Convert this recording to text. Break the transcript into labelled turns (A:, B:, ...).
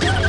A: Go!